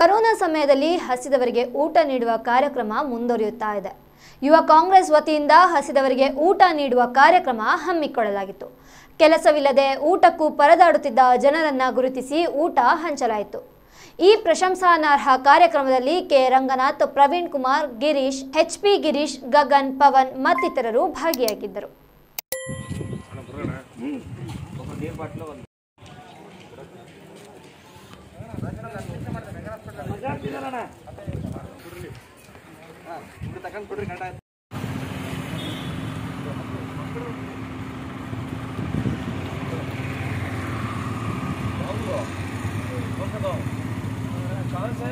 Corona ಸಮಯದಲ್ಲಿ ಹಸಿದವರಿಗೆ ಊಟ ನೀಡುವ ಕಾರ್ಯಕ್ರಮ ಮುಂದುವರಿಯುತ್ತಾ ಇದೆ. ಯುವ ಕಾಂಗ್ರೆಸ್ ವತಿಯಿಂದ ಹಸಿದವರಿಗೆ ಊಟ ನೀಡುವ ಕಾರ್ಯಕ್ರಮ ಹಮ್ಮಿಕೊಳ್ಳಲಾಗಿತ್ತು. ಕೆಲಸವಿಲ್ಲದೆ ಊಟಕ್ಕೂ ಪರದಾಡುತ್ತಿದ್ದ ಜನರನ್ನ ಗುರುತಿಸಿ ಊಟ ಹಂಚಲಾಯಿತು. ಈ ಪ್ರಶಂಸಾನಾರ್ಹ ಕಾರ್ಯಕ್ರಮದಲ್ಲಿ K. Ranganath, Praveen Kumar, Girish, H. P. Girish, Gagan, Pavan ಮತ್ತಿತರರು ಭಾಗಿಯಾಗಿದ್ದರು. ಅಣ್ಣ ಹಾಂ ತಗೊಂಡು ಕೊಡ್ರಿ ಗಂಟ ಆಯ್ತು ಚಾನ್ಸ್